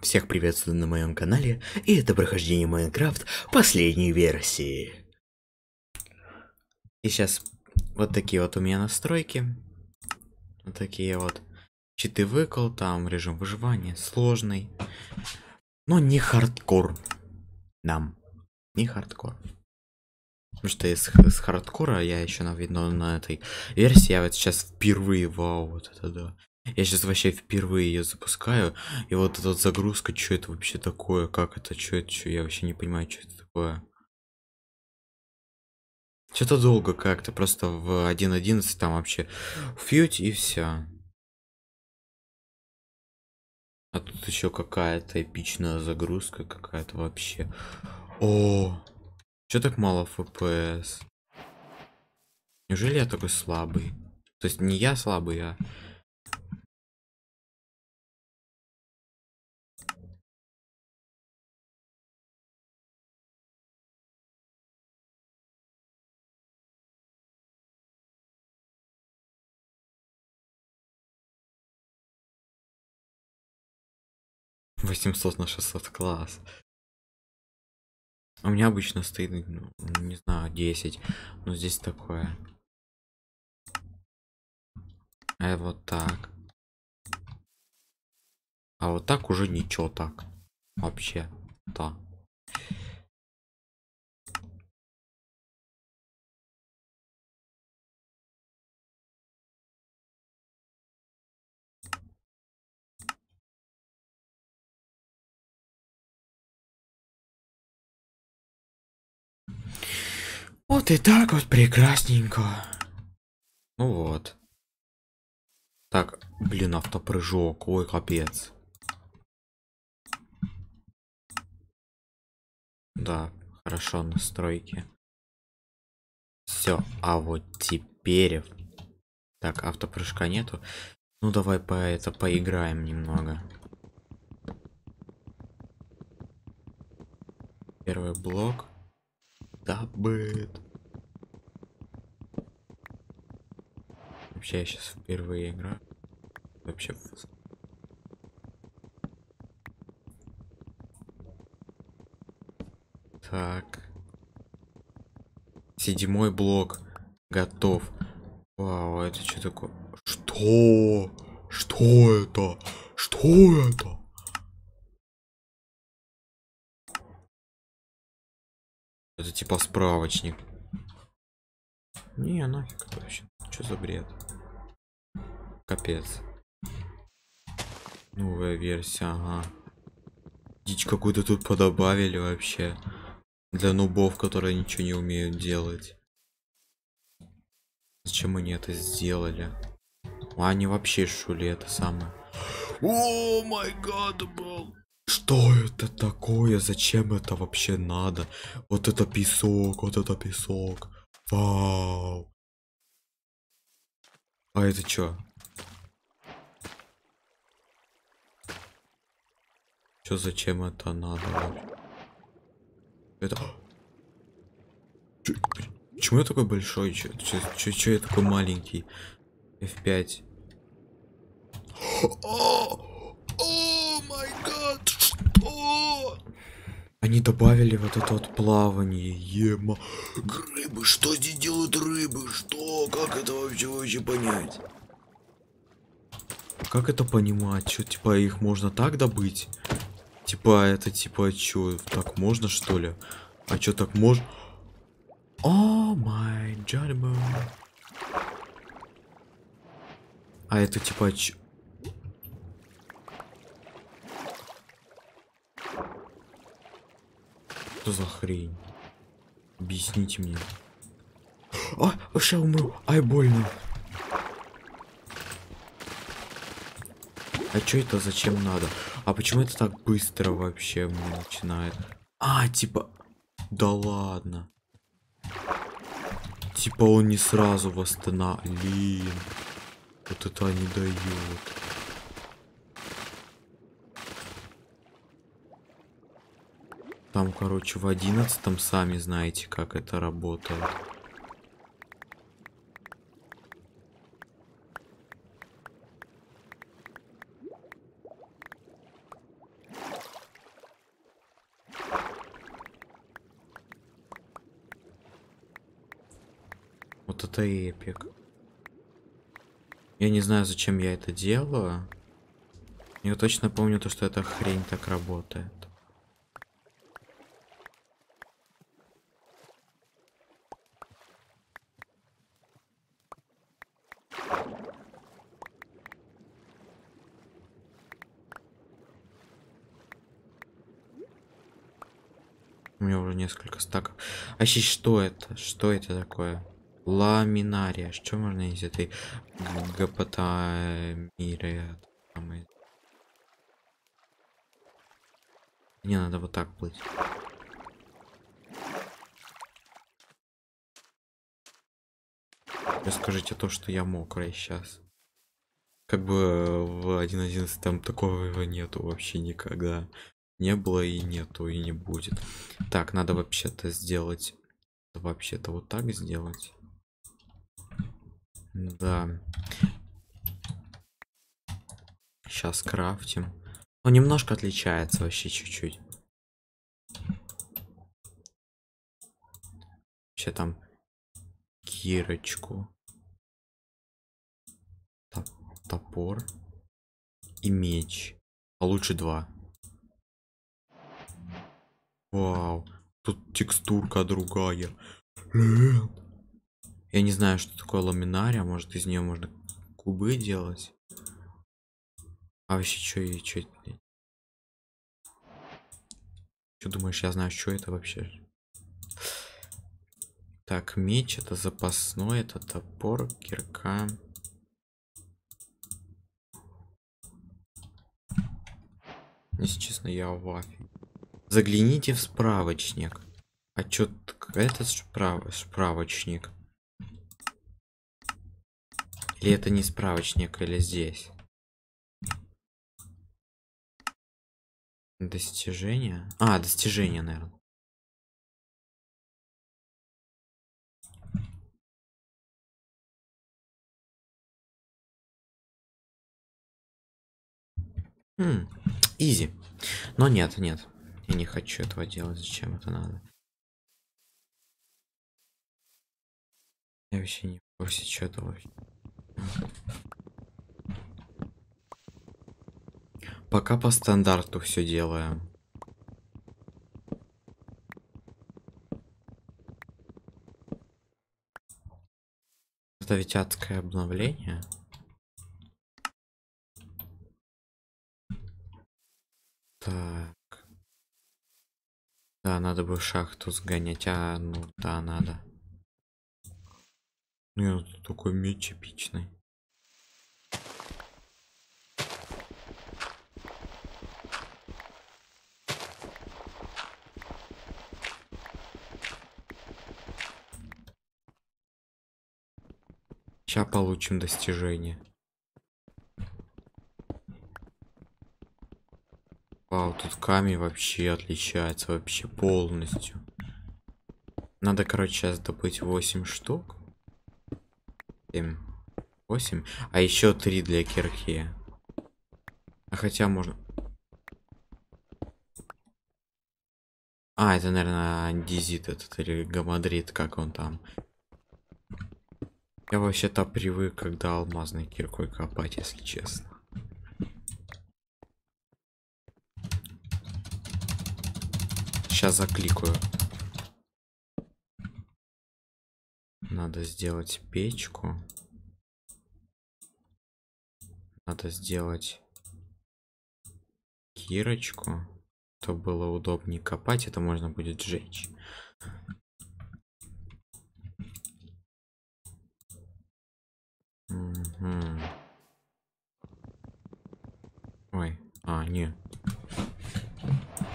Всех приветствую на моем канале, и это прохождение Майнкрафт последней версии. И сейчас вот такие вот у меня настройки. Вот такие вот. Читы выкл, там режим выживания сложный. Но не хардкор. Нам. Не хардкор. Потому что из, из хардкора я еще на видно на этой версии, я вот сейчас впервые, вау, вот это да. Я сейчас вообще впервые ее запускаю. И вот эта вот загрузка, что это вообще такое? Как это? Что это? Что? Я вообще не понимаю, что это такое. Что-то долго как-то. Просто в 1.11 там вообще фьють и все. А тут еще какая-то эпичная загрузка какая-то вообще. О, что так мало FPS? Неужели я такой слабый? То есть не я слабый, а 800 на 600 класс. У меня обычно стоит, ну, не знаю, 10. Но здесь такое. А вот так. А вот так уже ничего так. Вообще. Да. Вот и так вот прекрасненько. Ну вот. Так, блин, автопрыжок. Ой, капец. Да, хорошо, настройки. Все, а вот теперь... Так, автопрыжка нету. Ну давай по это поиграем немного. Первый блок забыт. Вообще я сейчас впервые играю. Вообще Так. Седьмой блок готов. Вау, это что такое? Что? Что это? Что это? Это типа справочник. Не, нафиг вообще. Что за бред? Капец. Новая версия, ага. Дичь какую-то тут подобавили вообще. Для нубов, которые ничего не умеют делать. Зачем они это сделали? А они вообще шули это самое. О май гад, был. Что это такое? Зачем это вообще надо? Вот это песок, вот это песок. Вау. А это что? Что зачем это надо? Это... Почему я такой большой? Че, че я такой маленький? F5. О, о май гад! Они добавили вот это вот плавание, ема. Рыбы, что здесь делают рыбы? Что? Как это вообще вообще понять? Как это понимать? Что, типа, их можно так добыть? Типа, это типа, что, так можно что ли? А что, так можно? О май джарбо. А это типа, чё? Что за хрень? Объясните мне. А, сейчас умру. Ай, больно. А что это зачем надо? А почему это так быстро вообще мне начинает? А, типа... Да ладно. Типа он не сразу восстановлен. Вот это они дают. Там, короче, в одиннадцатом сами знаете, как это работает. Это эпик. Я не знаю, зачем я это делаю. Я точно помню то, что эта хрень так работает. У меня уже несколько стаков. А сейчас что это? Что это такое? Ламинария. Что можно из этой гапотамирия? Мне надо вот так плыть. Расскажите то, что я мокрый сейчас. Как бы в 1.11 там такого нету вообще никогда. Не было и нету, и не будет. Так, надо вообще-то сделать... Вообще-то вот так сделать. Да. Сейчас крафтим. Он немножко отличается вообще чуть-чуть. Вообще там кирочку. Топ топор. И меч. А лучше два. Вау. Тут текстурка другая. Я не знаю, что такое ламинария. Может, из нее можно кубы делать. А вообще, что и что? Что думаешь, я знаю, что это вообще? Так, меч это запасной, это топор, кирка. Если честно, я в афе. Загляните в справочник. А чё этот справ... справочник? Или это не справочник, или здесь? Достижения? А, достижения, наверное. Хм, изи. Но нет, нет. Я не хочу этого делать. Зачем это надо? Я вообще не в курсе, что это вообще. Пока по стандарту все делаем. Это ведь адское обновление. Так. Да, надо бы в шахту сгонять, а ну да, надо. Ну, такой меч эпичный. Сейчас получим достижение. Вау, тут камень вообще отличается, вообще полностью. Надо, короче, сейчас добыть 8 штук. 7. 8. А еще 3 для кирки. А хотя можно... А, это, наверное, андизит этот или гамадрит, как он там. Я вообще-то привык, когда алмазной киркой копать, если честно. Сейчас закликаю. Надо сделать печку. Надо сделать кирочку. Чтобы было удобнее копать, это можно будет сжечь. Угу. Ой, а, не.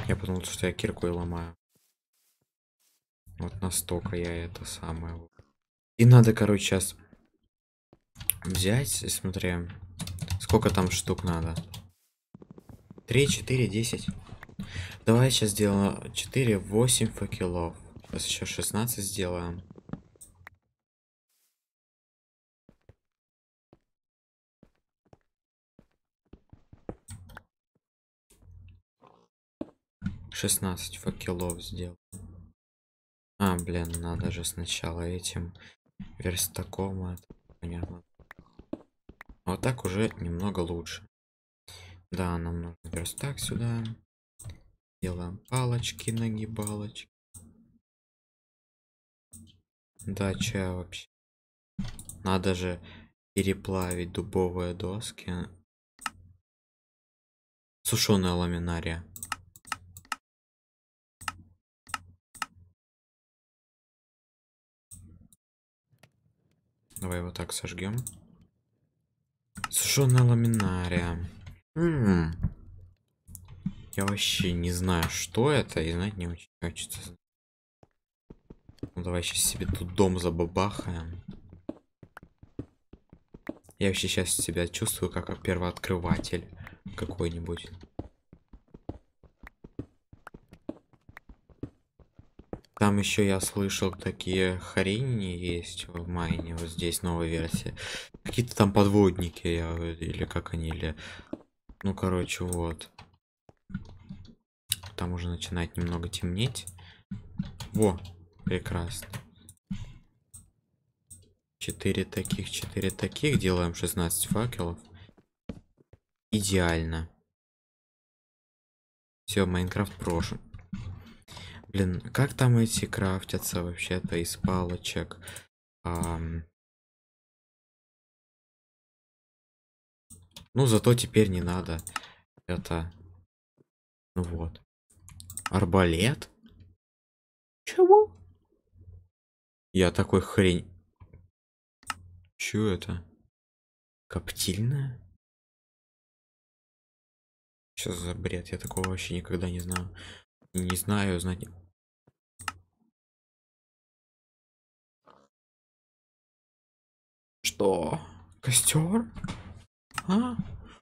Я подумал, что я кирку и ломаю. Вот настолько я это самое. И надо, короче, сейчас взять, смотри, сколько там штук надо. 3, 4, 10. Давай сейчас сделаем 4, 8 факелов. Сейчас еще 16 сделаем. Шестнадцать факелов сделал. А, блин, надо же сначала этим верстаком это понятно вот так уже немного лучше. Да нам нужно верстак сюда. Делаем палочки нагибалочки дача вообще. Надо же переплавить дубовые доски. Сушеная ламинария давай вот так сожгем. Сушеная ламинария. М. -м -м. я вообще не знаю что это и знать не очень хочется. Ну, давай сейчас себе тут дом забабахаем. Я вообще сейчас себя чувствую как первооткрыватель какой-нибудь там еще я слышал такие хрени есть в майне вот здесь новая версия. Какие-то там подводники я, или как они или ну короче вот. Там уже начинает немного темнеть. Во прекрасно. 4 таких 4 таких делаем 16 факелов. Идеально. Все майнкрафт прошен блин как там эти крафтятся вообще-то из палочек Ам... ну зато теперь не надо это ну вот арбалет чего я такой хрень Чё это? Коптильная? Сейчас за бред? Я такого вообще никогда не знаю. Не знаю, знать. Что? Костер? А?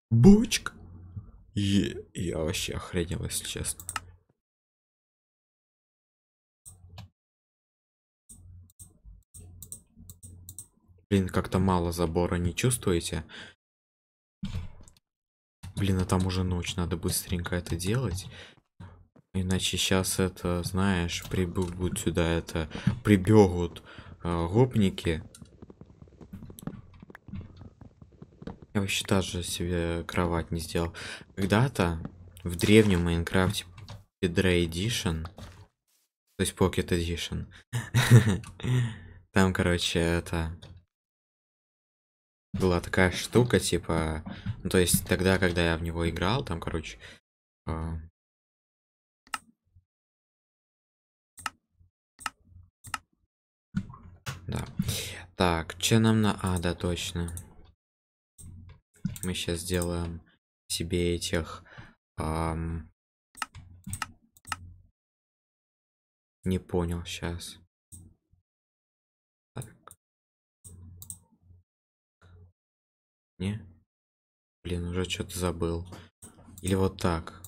Бочка? Е я вообще охренел, если честно. Блин, как-то мало забора, не чувствуете? Блин, а там уже ночь, надо быстренько это делать. Иначе сейчас это, знаешь, прибегут сюда, это прибегут э, гопники. Я вообще даже себе кровать не сделал. Когда-то в древнем Майнкрафте Pedra Edition, то есть Pocket Edition, там, короче, это была такая штука, типа, ну, то есть тогда, когда я в него играл, там, короче, э... да. Так, че нам на... А, да, точно. Мы сейчас сделаем себе этих... Эм... Не понял сейчас. Не? Блин, уже что-то забыл. Или вот так.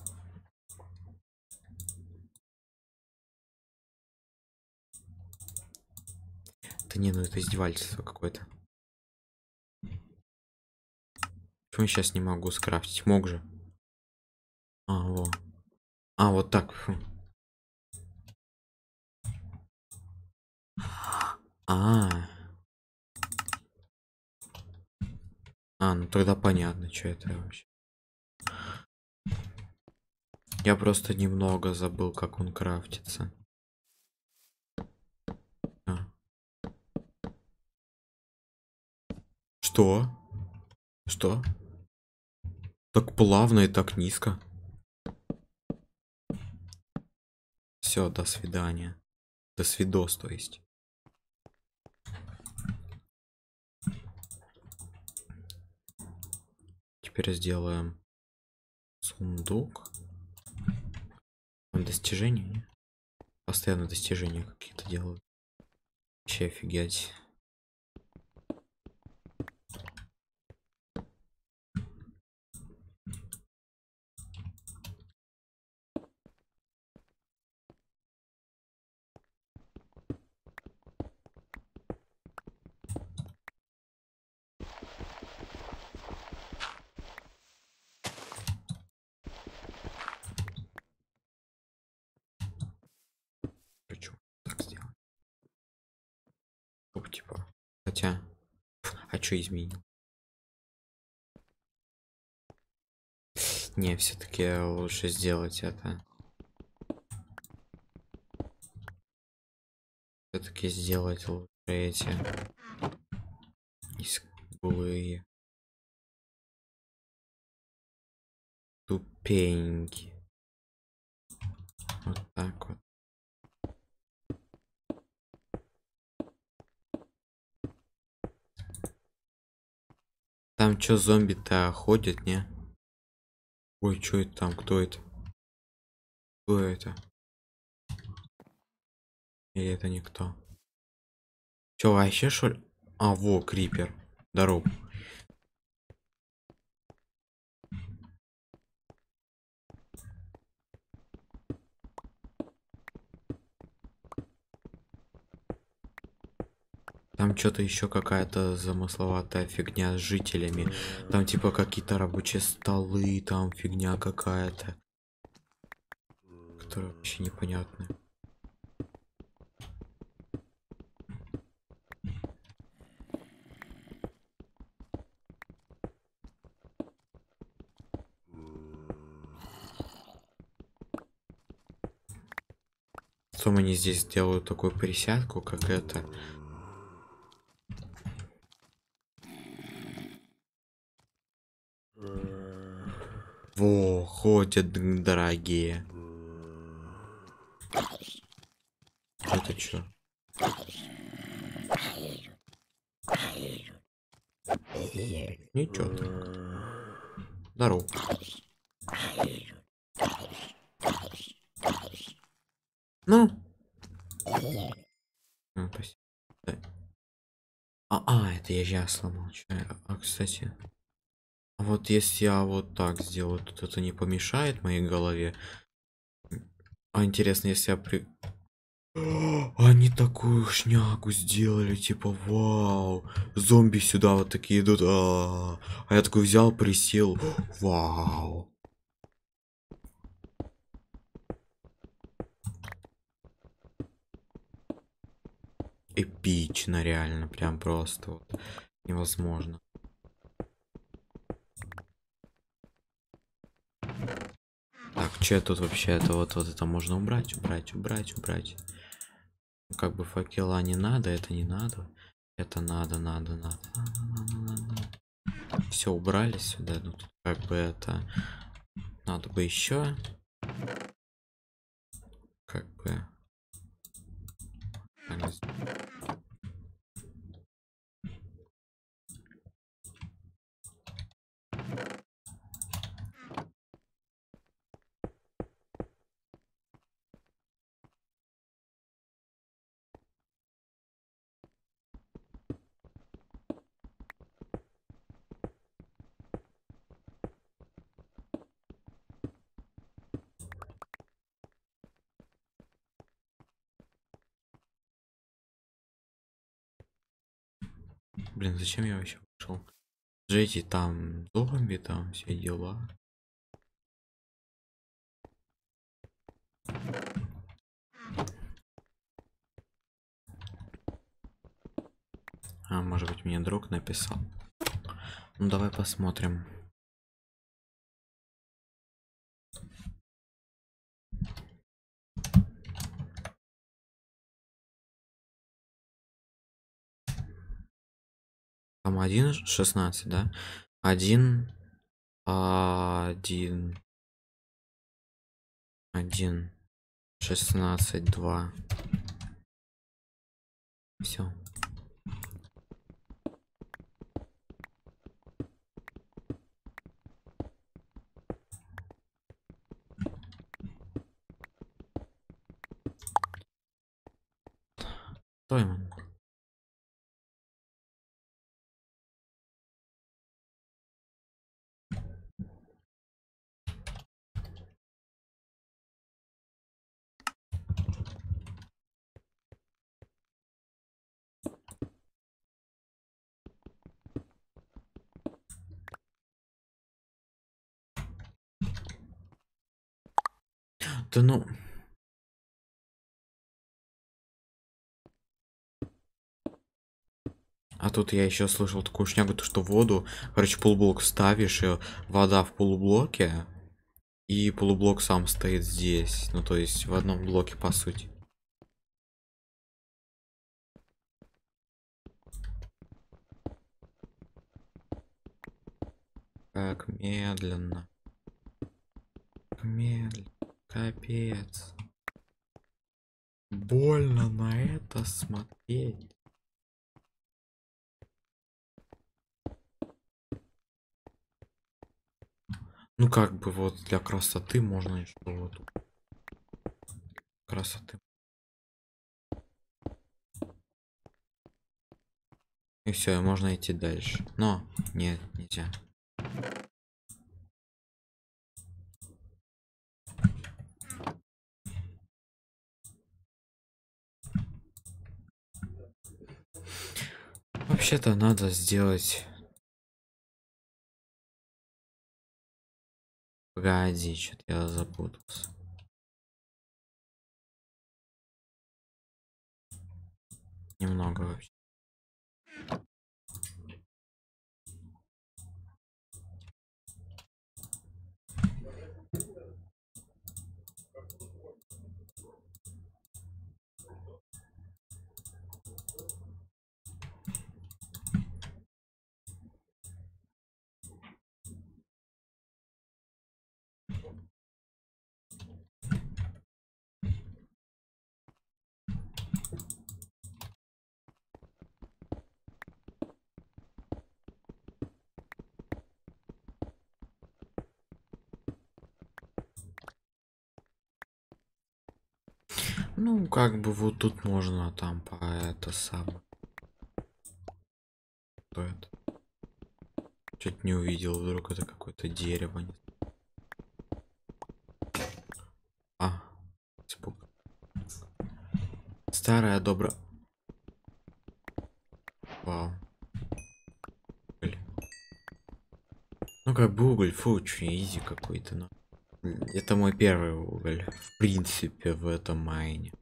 Да не, ну это издевательство какое-то. Почему сейчас не могу скрафтить? Мог же. А, во. А, вот так. Фу. -а. А, ну тогда понятно, что это вообще. Я просто немного забыл, как он крафтится. А. Что? Что? Так плавно и так низко. Все, до свидания. До свидос, то есть. теперь сделаем сундук достижения постоянно достижения какие-то делают вообще офигеть что изменил? Не, все-таки лучше сделать это. Все-таки сделать лучше эти исковые ступеньки. Вот так вот. Там чё зомби-то ходят, не? Ой, что это там? Кто это? Кто это? Или это никто? Чё, вообще шо ли? А, во, крипер. Здорово. Там что-то еще какая-то замысловатая фигня с жителями. Там типа какие-то рабочие столы, там фигня какая-то. Которая вообще непонятная. Потом они здесь делают такую присядку, как это. Во, ходят дорогие. Это что? Ничего так. Здорово. Ну. Спасибо. А, а, это я я сломал. А, кстати. А вот если я вот так сделаю, то это не помешает моей голове. А интересно, если я при... Они такую шнягу сделали, типа, вау. Зомби сюда вот такие идут. А, а я такой взял, присел. Вау. Эпично, реально, прям просто вот невозможно. Так, что тут вообще? Это вот, вот это можно убрать, убрать, убрать, убрать. Как бы факела не надо, это не надо. Это надо, надо, надо, надо, надо, надо. Все убрали сюда, ну тут как бы это надо бы еще. Как бы. Блин, зачем я вообще пошел? Жети там зомби, там все дела. А, может быть, мне друг написал. Ну, давай посмотрим. Там один шестнадцать, да? Один, один, один, шестнадцать, два. Все. Стой, Да ну. А тут я еще слышал такую шнягу, то что воду, короче, полублок ставишь, и вода в полублоке, и полублок сам стоит здесь. Ну, то есть в одном блоке, по сути. Как медленно. Медленно. Капец. Больно на это смотреть. Ну как бы вот для красоты можно еще вот. Красоты. И все, можно идти дальше. Но нет, нельзя. Вообще-то надо сделать Погоди, что-то я запутался. Немного вообще. Ну, как бы вот тут можно там по это самое. Чуть не увидел, вдруг это какое-то дерево. А, испуг. Старая добра. Вау. Уголь. Ну как бы уголь, фу, изи какой-то, но. Это мой первый уголь, в принципе, в этом майне.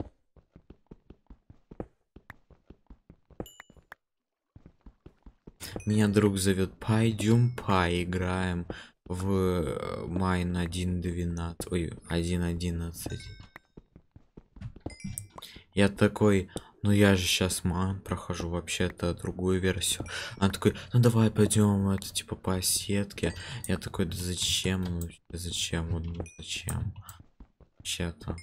Меня друг зовет, пойдем поиграем в э, майн 1.12, ой, 1.11. Я такой, ну я же сейчас ман прохожу вообще-то другую версию. Она такой, ну давай пойдем, это типа по сетке. Я такой, да зачем? Ну зачем? Ну зачем? Вообще-то.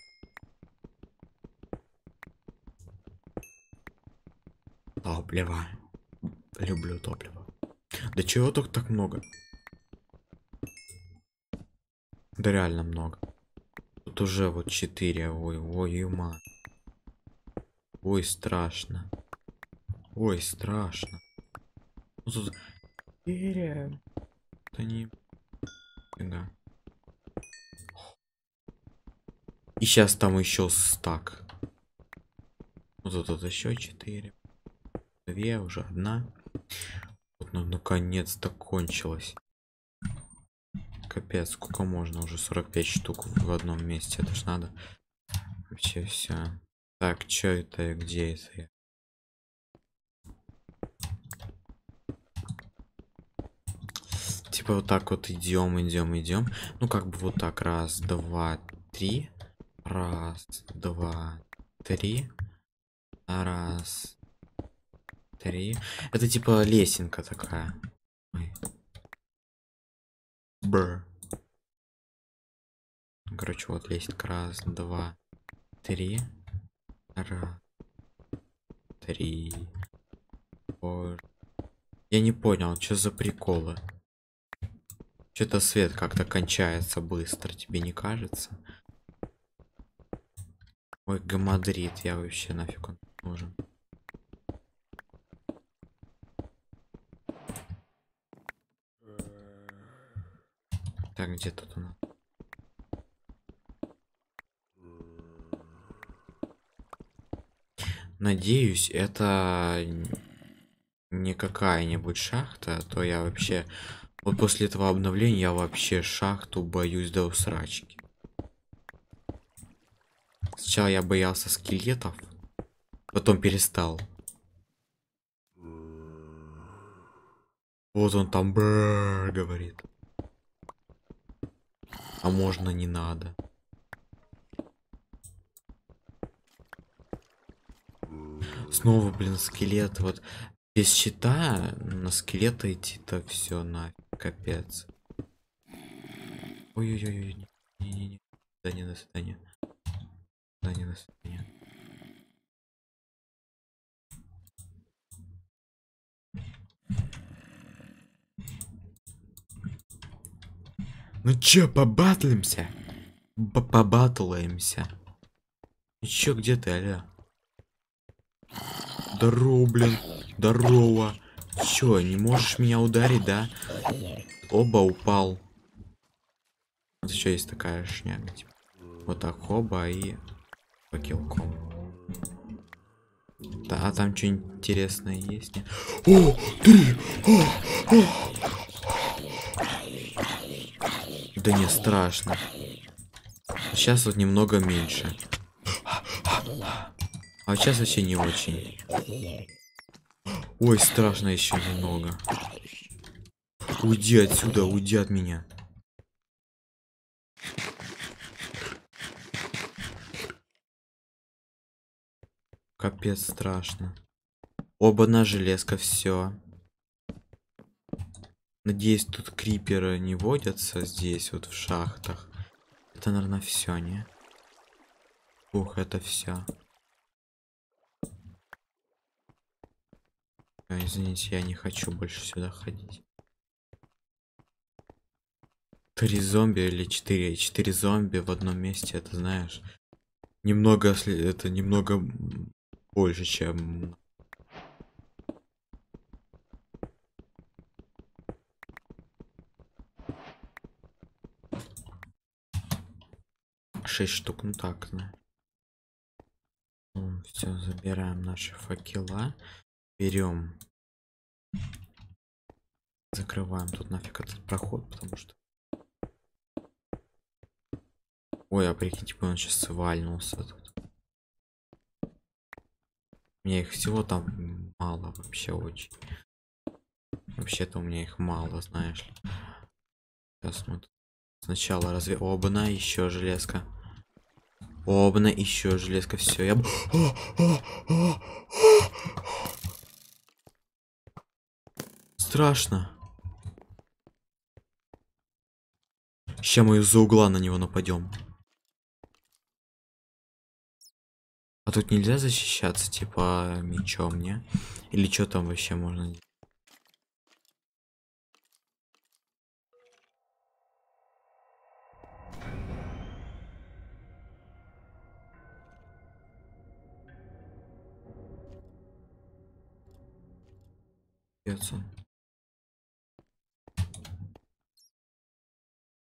Топливо. Люблю топливо. Да чего тут так много? Да реально много. Тут уже вот 4. Ой, ой, ума. Ой, страшно. Ой, страшно. Ну. Серия. Да не... Да. И сейчас там еще стак. Вот тут вот еще четыре. Две, уже одна. Вот, ну, наконец-то кончилось. Капец, сколько можно? Уже 45 штук в одном месте. Это ж надо. Вообще все. Так, что это? Где это я? Типа вот так вот идем, идем, идем. Ну как бы вот так. Раз, два, три. Раз, два, три. Раз, три. Это типа лесенка такая. Бр. Короче, вот лесенка. Раз, два, три. Три. Я не понял, что за приколы. Что-то свет как-то кончается быстро, тебе не кажется? Ой, гамадрит, я вообще нафиг он нужен. Так, где тут у нас? Надеюсь, это не какая-нибудь шахта, а то я вообще... Вот после этого обновления я вообще шахту боюсь до усрачки. Сначала я боялся скелетов, потом перестал. Вот он там говорит. А можно не надо. Снова, блин, скелет. Вот без щита на скелета идти-то все на капец. Ой-ой-ой. Не-не-не. Да не, до свидания. Да не, до свидания. Ну чё, побатлимся? Побатлаемся. И чё, где ты, аля? Здорово, блин. Здорово. Чё, не можешь меня ударить, да? Оба упал. Вот еще есть такая шняга, типа. Вот так, оба и по килкам. Да, а там что интересное есть? Нет? О, три! О, о! Да не страшно. Сейчас вот немного меньше. А сейчас вообще не очень. Ой, страшно еще немного. Уйди отсюда, уйди от меня. Капец страшно. Оба на железка, все. Надеюсь, тут криперы не водятся здесь, вот в шахтах. Это, наверное, все, не? Ух, это все. Извините, я не хочу больше сюда ходить. Три зомби или четыре? Четыре зомби в одном месте, это знаешь. Немного, это немного больше, чем 6 штук, ну так, да. Все, забираем наши факела. Берем. Закрываем тут нафиг этот проход, потому что... Ой, а прикиньте, типа он сейчас свальнулся тут. У меня их всего там мало вообще очень. Вообще-то у меня их мало, знаешь ли. Сейчас мы сначала разве... Оба-на, еще железка. Обна, еще железка, все. Я... Страшно. Сейчас мы из-за угла на него нападем. А тут нельзя защищаться, типа, мечом, не? Или что там вообще можно Капец.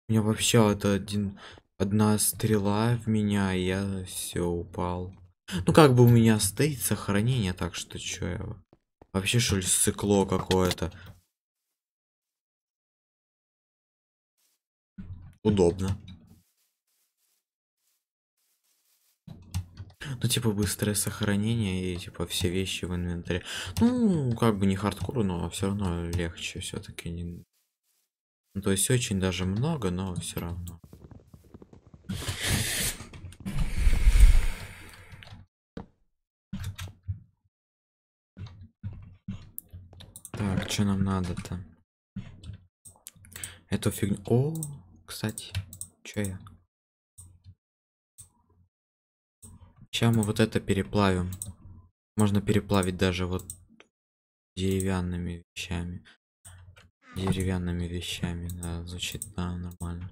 Меня вообще это один одна стрела в меня, и я все упал. Ну как бы у меня стоит сохранение, так что чё я вообще что ли цикло какое-то. Удобно. Ну, типа, быстрое сохранение и, типа, все вещи в инвентаре. Ну, как бы не хардкор, но все равно легче все-таки. Не... Ну, то есть очень даже много, но все равно. Так, что нам надо-то? Эту фигню... О, кстати, что я? Сейчас мы вот это переплавим. Можно переплавить даже вот деревянными вещами. Деревянными вещами, да, звучит да, нормально.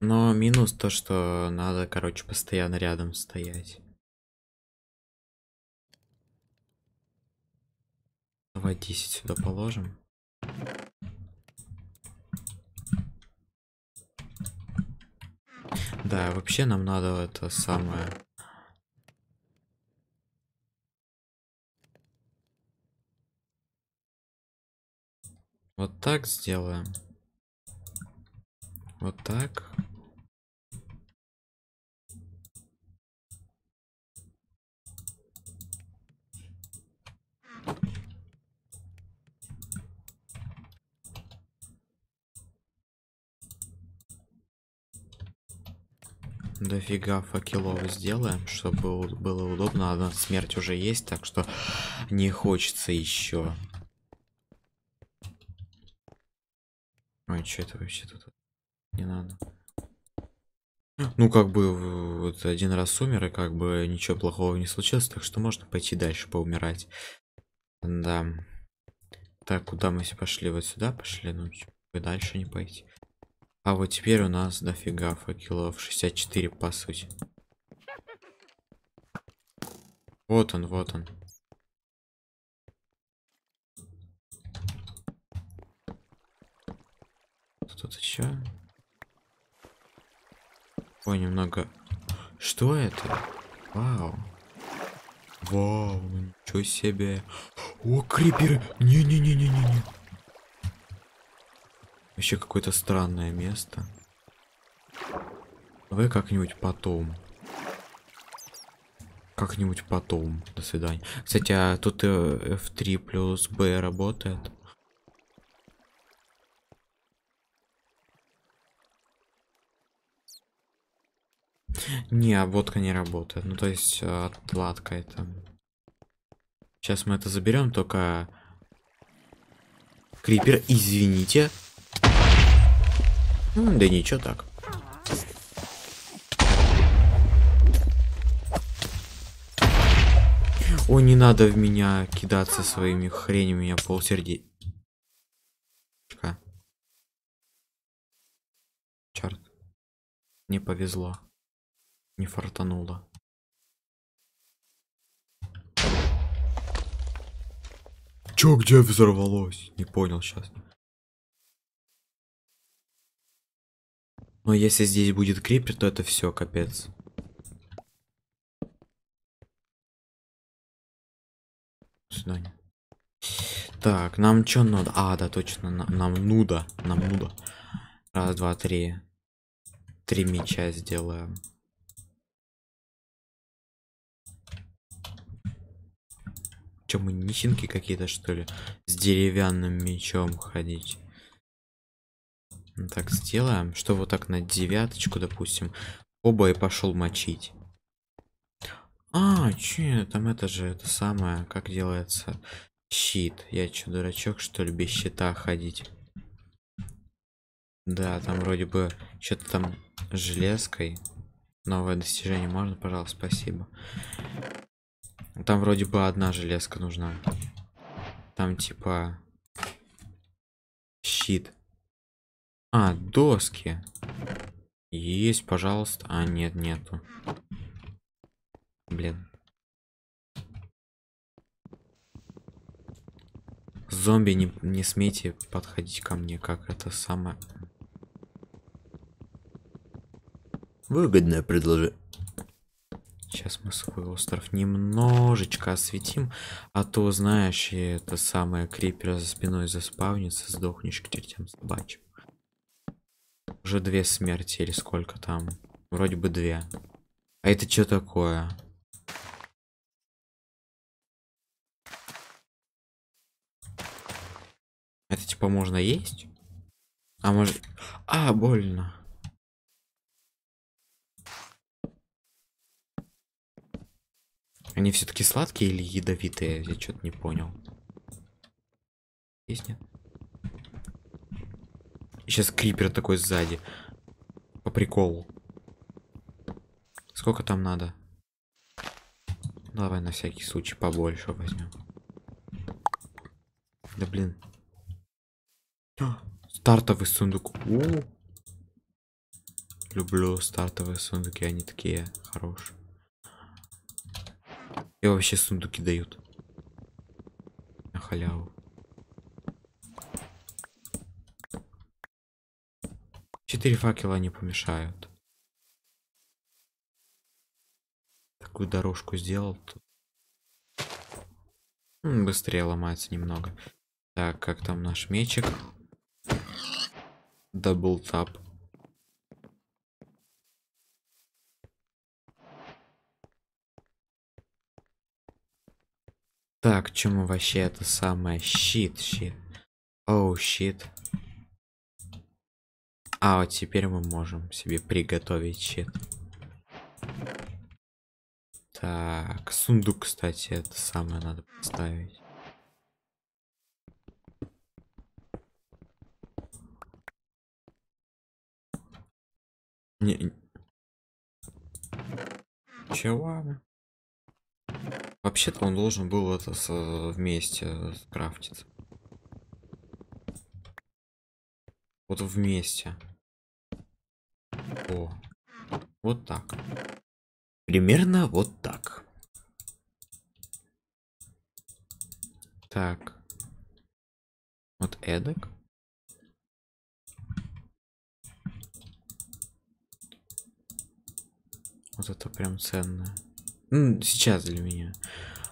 Но минус то, что надо, короче, постоянно рядом стоять. Давай 10 сюда положим. Да, вообще нам надо это самое... Вот так сделаем. Вот так. дофига факелов сделаем, чтобы было удобно. Одна смерть уже есть, так что не хочется еще. Ой, что это вообще тут? Не надо. Ну, как бы, вот один раз умер, и как бы ничего плохого не случилось, так что можно пойти дальше поумирать. Да. Так, куда мы пошли? Вот сюда пошли? Ну, и дальше не пойти. А вот теперь у нас дофига факелов. 64 по сути. Вот он, вот он. Тут еще. Ой, немного. Что это? Вау. Вау, ничего себе. О, криперы. Не-не-не-не-не-не. Вообще какое-то странное место. Давай как-нибудь потом. Как-нибудь потом. До свидания. Кстати, а тут F3 плюс B работает. Не, обводка не работает. Ну, то есть, э, отладка это. Сейчас мы это заберем, только... Крипер, извините. да ничего так. Ой, не надо в меня кидаться своими хренями, меня полсердечка. Черт. Не повезло не фартануло Чё, где взорвалось? Не понял сейчас. Но если здесь будет крипер, то это все капец. Свидание. Так, нам что надо? А, да, точно, нам, нам нуда, нам нуда. Раз, два, три. Три меча сделаем. Че мы нищенки какие-то что ли? С деревянным мечом ходить. Ну, так сделаем, что вот так на девяточку, допустим. Оба и пошел мочить. А, че, там это же это самое, как делается щит. Я че, дурачок, что ли, без щита ходить? Да, там вроде бы что-то там железкой. Новое достижение можно, пожалуйста, спасибо. Там вроде бы одна железка нужна. Там типа щит. А, доски. Есть, пожалуйста. А, нет, нету. Блин. Зомби, не, не смейте подходить ко мне, как это самое... Выгодное предложение. Сейчас мы свой остров немножечко осветим, а то, знаешь, это самое крипер за спиной заспавнится, сдохнешь к чертям собачьим. Уже две смерти или сколько там? Вроде бы две. А это что такое? Это типа можно есть? А может... А, больно. Они все-таки сладкие или ядовитые? Я что-то не понял. Есть нет? Сейчас крипер такой сзади. По приколу. Сколько там надо? Давай на всякий случай побольше возьмем. Да блин. Стартовый сундук. У -у -у. Люблю стартовые сундуки, они такие хорошие. И вообще сундуки дают. На халяву. Четыре факела не помешают. Такую дорожку сделал тут. Быстрее ломается немного. Так, как там наш мечик? Double tap. Так, чем вообще это самое? Щит, щит. Оу, щит. А, вот теперь мы можем себе приготовить щит. Так, сундук, кстати, это самое надо поставить. Не... Чего? Вообще-то он должен был это с, вместе скрафтиться. Вот вместе. О. Вот так. Примерно вот так. Так. Вот эдак. Вот это прям ценное. Ну, сейчас для меня.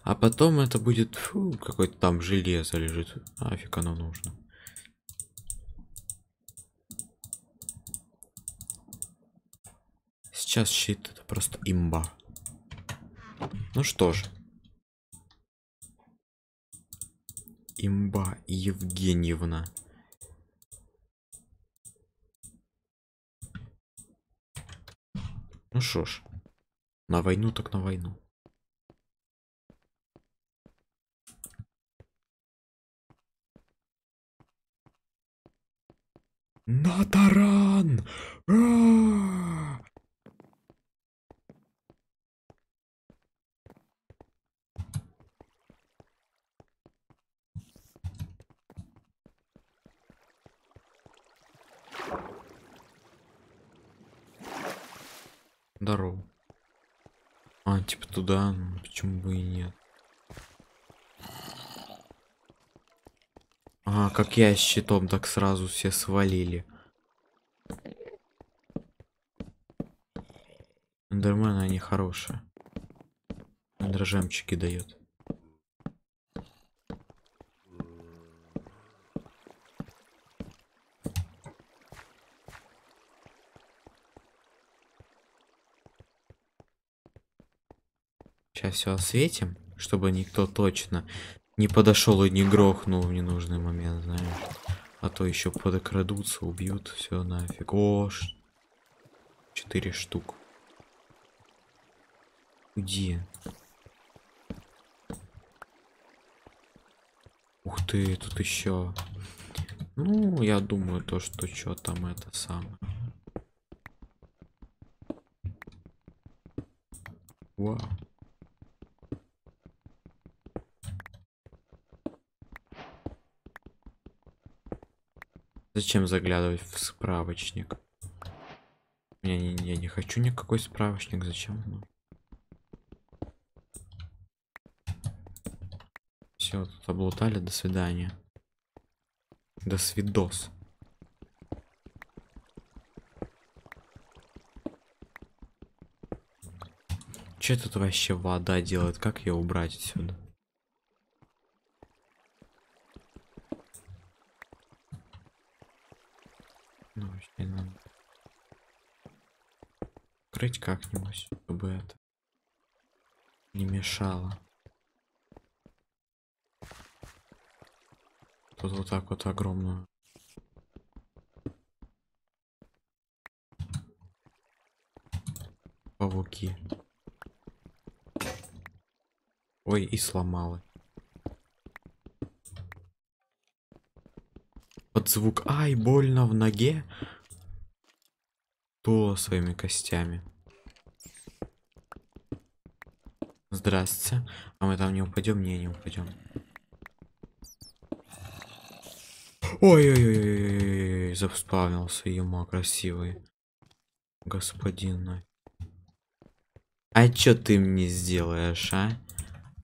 А потом это будет какой-то там железо лежит. Нафиг оно нужно. Сейчас щит это просто имба. Ну что ж. Имба Евгеньевна. Ну что ж. На войну так на войну. На таран! А! Здорово. А, типа туда, ну, почему бы и нет? А, как я с щитом, так сразу все свалили. Эндермены, они хорошие. Эндержемчики дает. Сейчас все осветим, чтобы никто точно не подошел и не грохнул в ненужный момент, знаешь. А то еще подокрадутся, убьют, все нафиг. О, четыре штук. Где? Ух ты, тут еще. Ну, я думаю, то, что что там это самое. Вау. Зачем заглядывать в справочник? Я не, я не хочу никакой справочник. Зачем? Все, тут облутали. До свидания. До свидос. Че тут вообще вода делает? Как ее убрать отсюда? Закрыть как-нибудь, чтобы это не мешало. Тут вот так вот огромную. Пауки. Ой, и сломала. Под звук «Ай, больно в ноге» то своими костями. Здравствуйте. А мы там не упадем? Не, не упадем. Ой-ой-ой, заспавнился ему красивый. Господин. А чё ты мне сделаешь, а?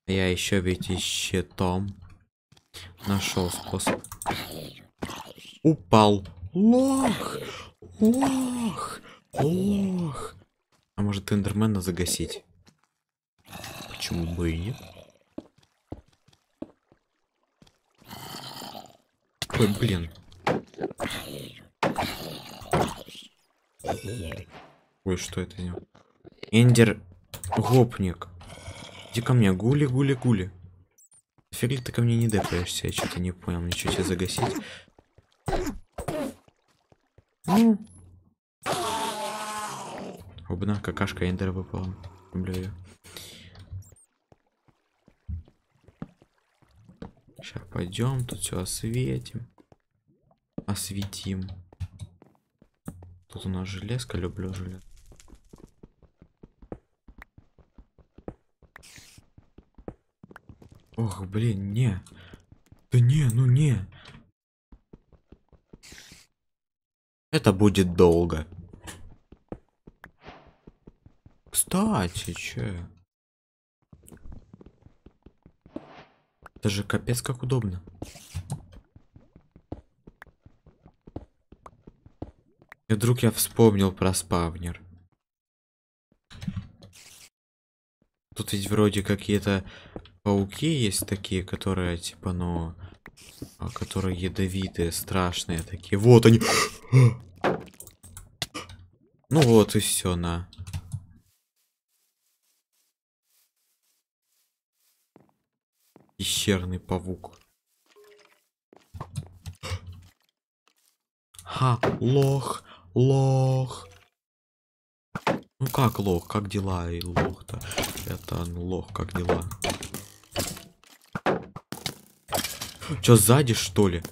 Я еще ведь и щитом нашел способ. Упал. Лох! Лох! Лох! А может Эндермена загасить? Почему бы и нет? Ой, блин. Ой, что это? Эндер гопник. Иди ко мне, гули, гули, гули. Фиг ты ко мне не депаешься, я что-то не понял, мне что загасить? Ну. Обна, какашка эндера выпала. Люблю ее. Сейчас пойдем, тут все осветим. Осветим. Тут у нас железка, люблю железо. Ох, блин, не. Да не, ну не. Это будет долго. Кстати, че? Это же капец как удобно. И вдруг я вспомнил про спавнер. Тут ведь вроде какие-то пауки есть такие, которые типа, ну, а, которые ядовитые, страшные такие. Вот они. Ну вот и все на. Пещерный павук. Ха, лох, лох. Ну как лох, как дела и лох-то? Это ну, лох, как дела? Чё, сзади, что ли?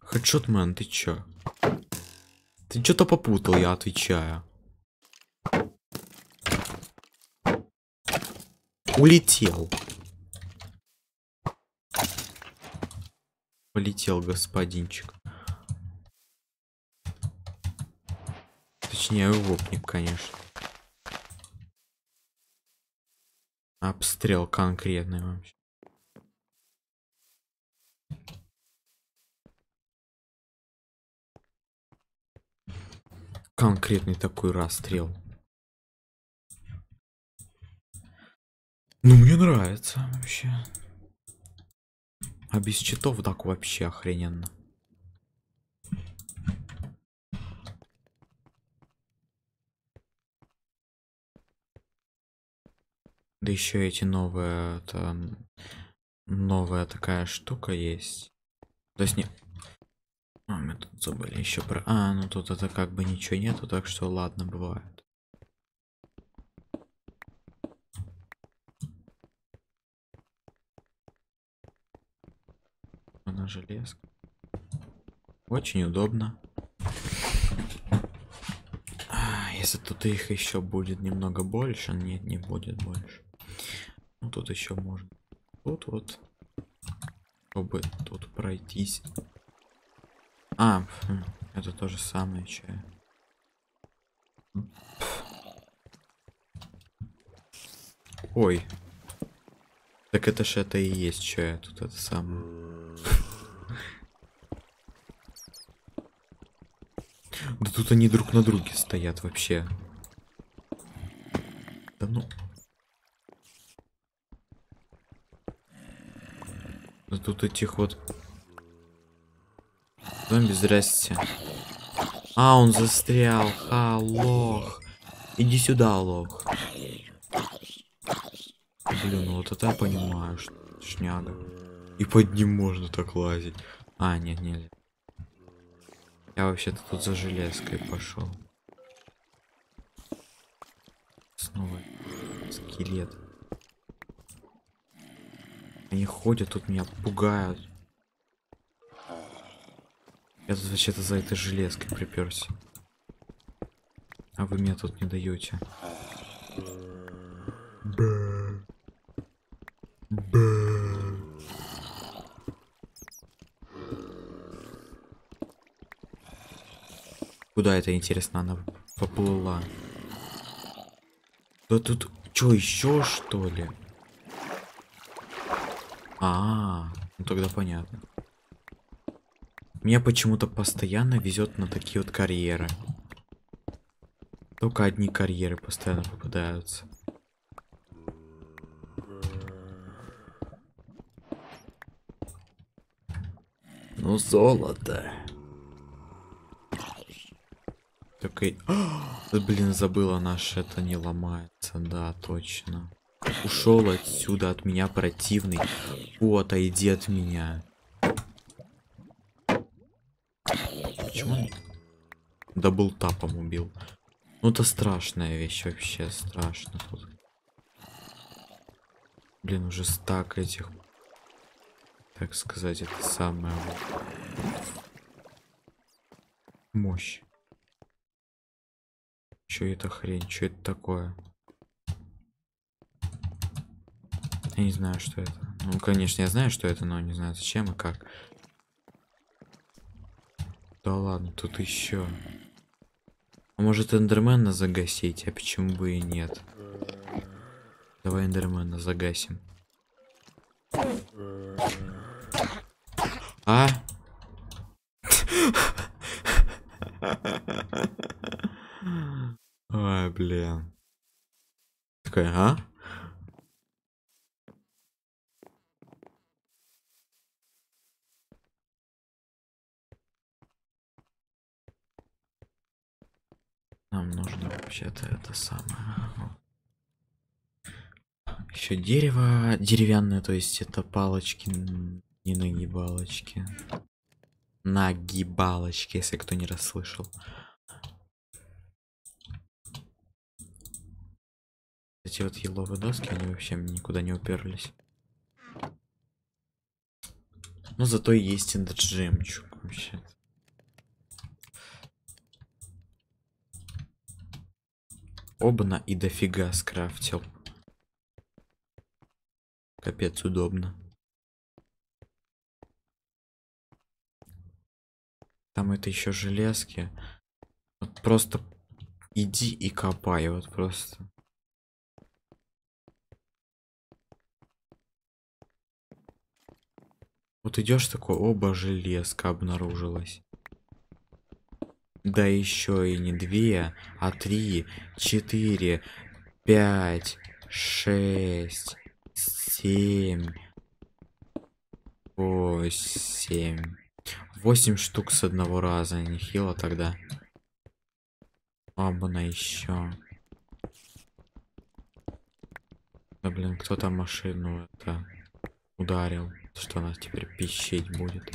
Хедшотмен, ты чё? Ты что-то попутал, я отвечаю. Улетел. Полетел господинчик. Точнее, гопник, конечно. Обстрел конкретный вообще. Конкретный такой расстрел. Ну, мне нравится вообще. А без читов так вообще охрененно. Да еще эти новые, это новая такая штука есть. То есть не... А, мы тут забыли еще про... А, ну тут это как бы ничего нету, так что ладно, бывает. Она железка. Очень удобно. А, если тут их еще будет немного больше, нет, не будет больше. Ну тут еще можно. Тут вот. Чтобы тут пройтись. А, хм, это то же самое, че. Ой. Так это ж это и есть, что я тут это самое. Да тут они друг на друге стоят вообще. Да ну. Да тут этих вот... Зомби, здрасте. А, он застрял. Ха, лох. Иди сюда, лох. Блин, ну вот это я понимаю, что шняга. И под ним можно так лазить. А, нет, нельзя. Я вообще-то тут за железкой пошел. Снова скелет. Они ходят тут меня пугают. Я тут вообще-то за этой железкой приперся. А вы мне тут не даете. Бэ. Бэ. Куда это интересно она поплыла? Да тут что еще что ли? А, -а, -а ну тогда понятно. Мне почему-то постоянно везет на такие вот карьеры. Только одни карьеры постоянно попадаются. Ну, золото. Только... Да, блин, забыла наш это не ломается. Да, точно. ушел отсюда от меня противный. О, отойди от меня. Почему он double tap ом убил? Ну это страшная вещь вообще, страшно тут. Блин, уже стак этих, так сказать, это самое мощь. Чё это хрень? Чё это такое? Я не знаю, что это. Ну, конечно, я знаю, что это, но не знаю зачем и как. Да ладно, тут еще. А может эндермена загасить? А почему бы и нет? Давай эндермена загасим. А? Ой, блин. Такая, а? Нам нужно вообще-то это самое. Еще дерево деревянное, то есть это палочки, не нагибалочки. Нагибалочки, если кто не расслышал. Эти вот еловые доски, они вообще никуда не уперлись. Но зато есть этот жемчуг вообще. -то. Обна и дофига скрафтил. Капец удобно. Там это еще железки. Вот просто иди и копай, вот просто. Вот идешь такой, оба железка обнаружилась. Да еще и не две, а три, четыре, пять, шесть, семь, восемь. Восемь штук с одного раза, нехило тогда. Обана еще. Да блин, кто там машину это ударил? Что нас теперь пищить будет?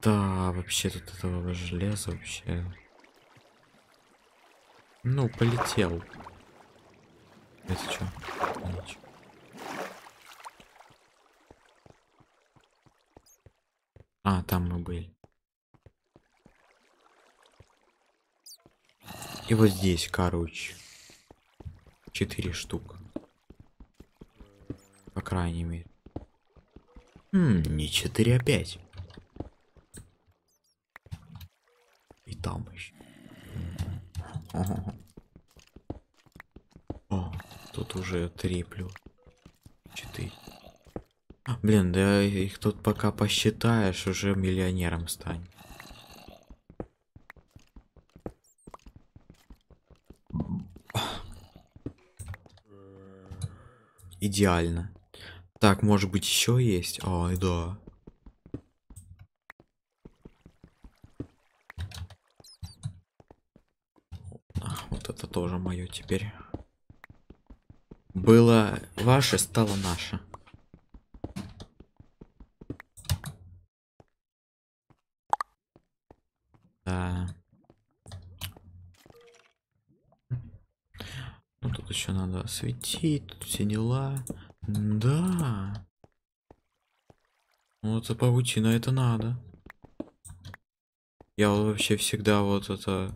Да, вообще тут этого железа вообще. Ну, полетел. Это что? Ничего. А, там мы были. И вот здесь, короче. Четыре штук. По крайней мере. Хм, не четыре, а пять. там еще. О, тут уже три плюс четыре. Блин, да их тут пока посчитаешь, уже миллионером стань. Идеально. Так, может быть еще есть? Ой, да. тоже мое теперь. Было ваше, стало наше. Да. Ну тут еще надо осветить, тут все дела. Да. Вот это паутина, это надо. Я вообще всегда вот это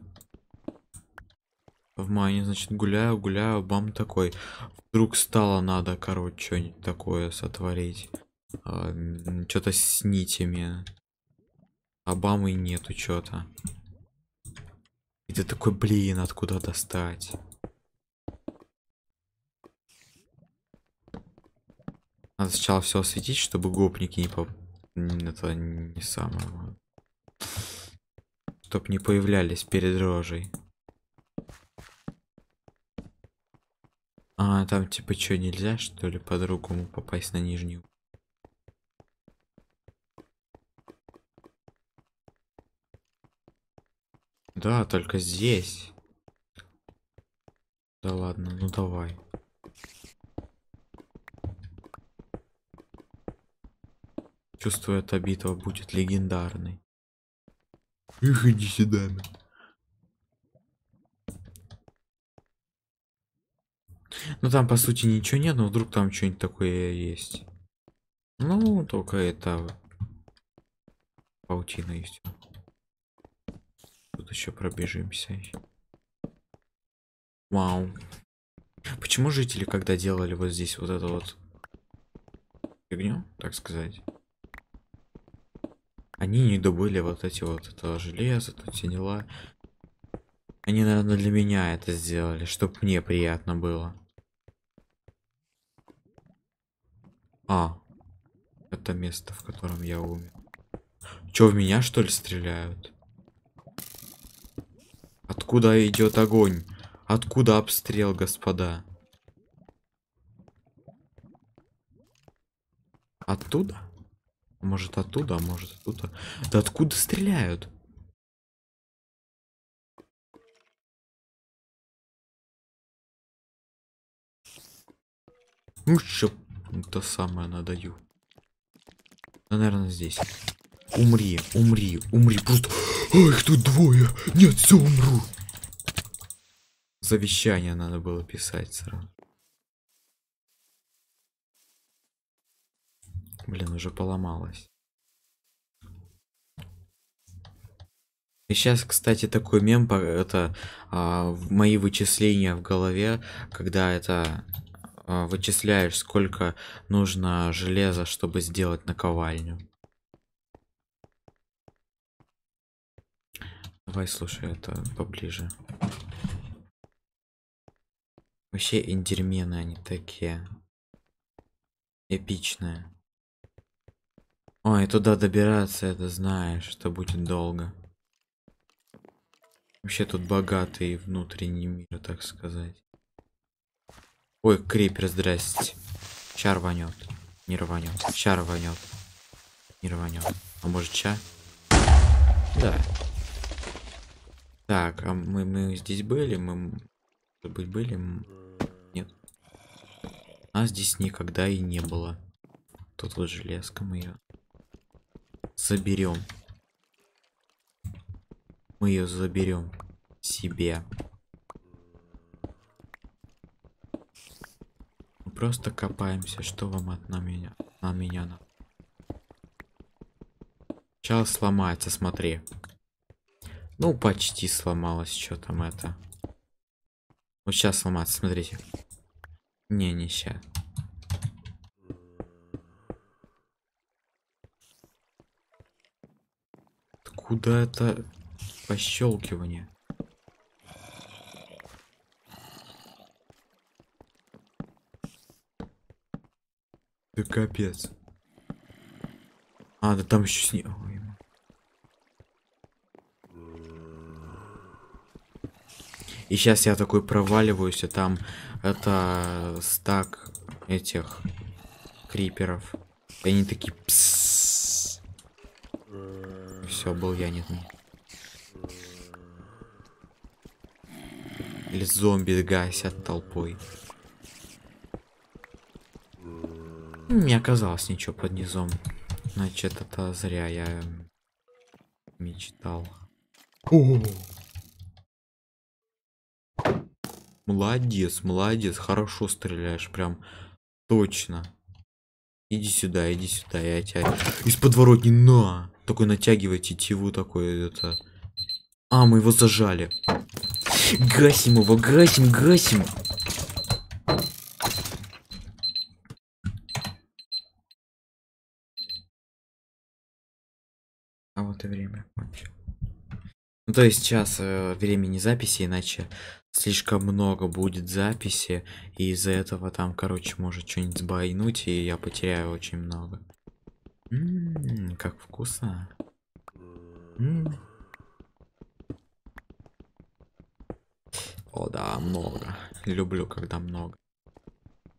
в мае, значит, гуляю, гуляю, бам такой. Вдруг стало надо, короче, что-нибудь такое сотворить. А, что-то с нитями. А бамы нету что-то. И ты такой, блин, откуда достать? Надо сначала все осветить, чтобы гопники не по... Это не самое. Чтоб не появлялись перед рожей. А, там типа что, нельзя что ли по-другому попасть на нижнюю? Да, только здесь. Да ладно, ну давай. Чувствую, эта битва будет легендарной. Эх, иди сюда. Ну там по сути ничего нет, но вдруг там что-нибудь такое есть. Ну, только это паутина все. Тут еще пробежимся. Вау. Почему жители, когда делали вот здесь вот это вот фигню, так сказать, они не добыли вот эти вот это железо, тут все дела. Они, наверное, для меня это сделали, чтобы мне приятно было. А, это место, в котором я умер. Чё, в меня что ли стреляют? Откуда идет огонь? Откуда обстрел, господа? Оттуда? Может оттуда, а может оттуда. Да откуда стреляют? Ну чё, то самое надаю. Ну, наверное, здесь. Умри, умри, умри, просто... Ой, их тут двое! Нет, все, умру! Завещание надо было писать сразу. Блин, уже поломалось. И сейчас, кстати, такой мем, это а, мои вычисления в голове, когда это а, вычисляешь, сколько нужно железа, чтобы сделать наковальню. Давай, слушай, это поближе. Вообще индермены они такие. Эпичные. Ой, туда добираться, это знаешь, что будет долго. Вообще тут богатый внутренний мир, так сказать. Ой, крипер, здрасте. Ча рванет. Не рванет. Ча рванет. Не рванет. А может ча? Да. Так, а мы, мы здесь были? Мы быть были? Нет. А здесь никогда и не было. Тут вот железка ее заберем. Мы ее заберем себе. Мы просто копаемся, что вам от на меня, на меня на. Сейчас сломается, смотри. Ну, почти сломалось, что там это. Вот сейчас сломаться, смотрите. Не, не сейчас. Куда это пощелкивание? Да капец. А, да там еще снег. И сейчас я такой проваливаюсь, и там это стак этих криперов. И они такие пс все, был я, нет. Или зомби гасят толпой. Не оказалось ничего под низом. Значит, это зря я мечтал. О! Молодец, молодец, хорошо стреляешь, прям точно. Иди сюда, иди сюда, я тебя из подворотни на такой натягивать тетиву такой это а мы его зажали гасим его гасим гасим. А вот и время ну, то есть сейчас э, времени записи иначе слишком много будет записи и из-за этого там короче может что-нибудь сбойнуть и я потеряю очень много Ммм, как вкусно. М О, да, много. Люблю, когда много.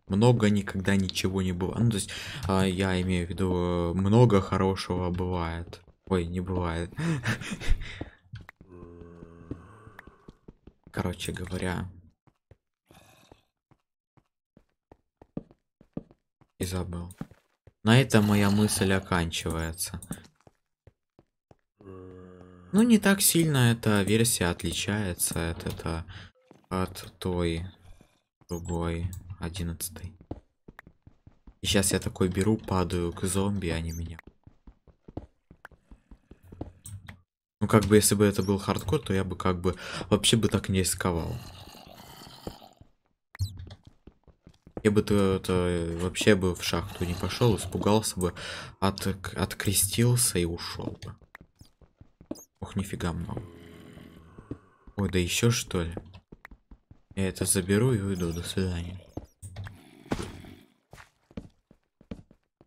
Много никогда ничего не было. Ну, то есть, а, я имею в виду, много хорошего бывает. Ой, не бывает. Короче говоря. И забыл. На этом моя мысль оканчивается. Ну, не так сильно эта версия отличается от, это, от той другой, одиннадцатой. И сейчас я такой беру, падаю к зомби, а они меня. Ну, как бы, если бы это был хардкор, то я бы как бы вообще бы так не рисковал. Я бы то, то вообще бы в шахту не пошел, испугался бы, от, открестился и ушел бы. Ох, нифига много. Ой, да еще что ли? Я это заберу и уйду. До свидания.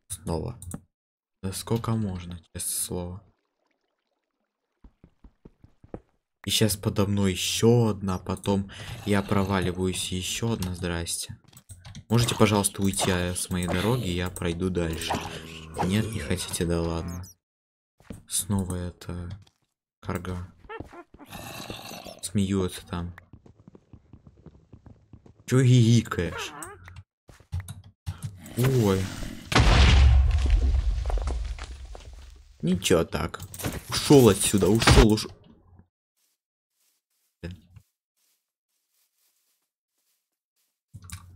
Снова. Да сколько можно, честное слово. И сейчас подо мной еще одна, потом я проваливаюсь еще одна, здрасте. Можете, пожалуйста, уйти а, с моей дороги, я пройду дальше. Нет, не хотите, да ладно. Снова это карга. Смеются там. Чё гикаешь? Ой. Ничего так. Ушел отсюда, ушел, ушел.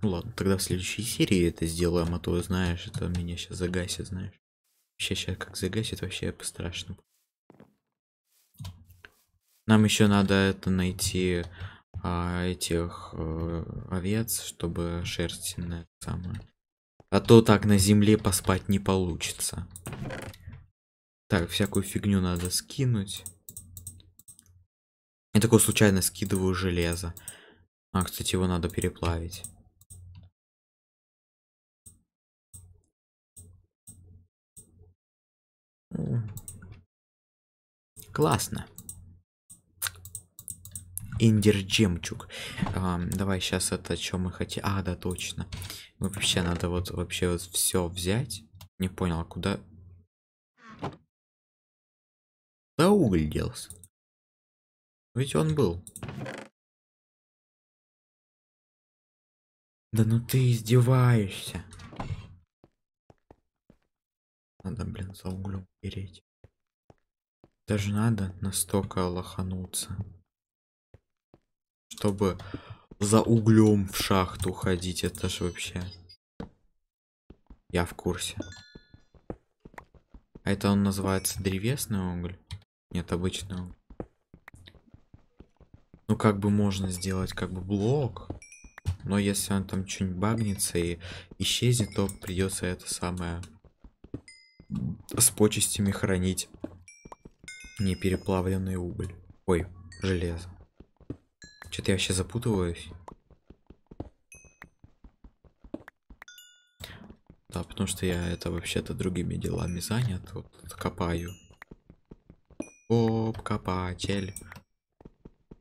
Ну ладно, тогда в следующей серии это сделаем, а то, знаешь, это меня сейчас загасит, знаешь. Вообще сейчас как загасит, вообще страшно. Нам еще надо это найти а, этих э, овец, чтобы шерсть на самое. А то так на земле поспать не получится. Так, всякую фигню надо скинуть. Я такой случайно скидываю железо. А, кстати, его надо переплавить. Классно. Индер жемчуг. А, давай сейчас это, что мы хотим. А, да, точно. Мы вообще надо вот вообще вот все взять. Не понял, а куда? Да уголь делся. Ведь он был. Да ну ты издеваешься. Надо, блин, за углем переть. Даже надо настолько лохануться. Чтобы за углем в шахту ходить, это ж вообще. Я в курсе. А это он называется древесный уголь? Нет, обычный уголь. Ну как бы можно сделать как бы блок. Но если он там что-нибудь багнется и исчезнет, то придется это самое с почестями хранить непереплавленный уголь. Ой, железо. Что-то я вообще запутываюсь. Да, потому что я это вообще-то другими делами занят. Вот копаю. Оп, копатель.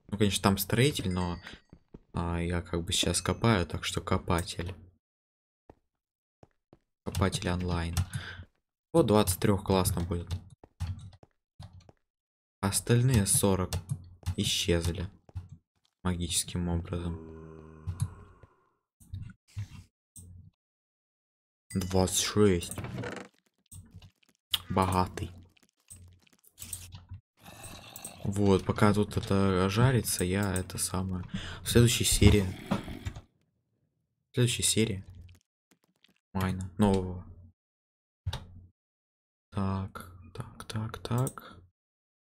Ну, конечно, там строитель, но а, я как бы сейчас копаю, так что копатель. Копатель онлайн. Вот 23 классно будет. Остальные 40 исчезли магическим образом. 26. Богатый. Вот, пока тут это жарится, я это самое. В следующей серии. В следующей серии. Майна. Нового. Так, так, так, так.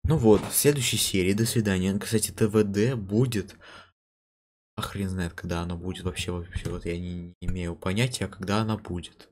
Ну вот, в следующей серии, до свидания. Кстати, ТВД будет. А знает, когда оно будет. Вообще, вообще, вот я не, не имею понятия, когда она будет.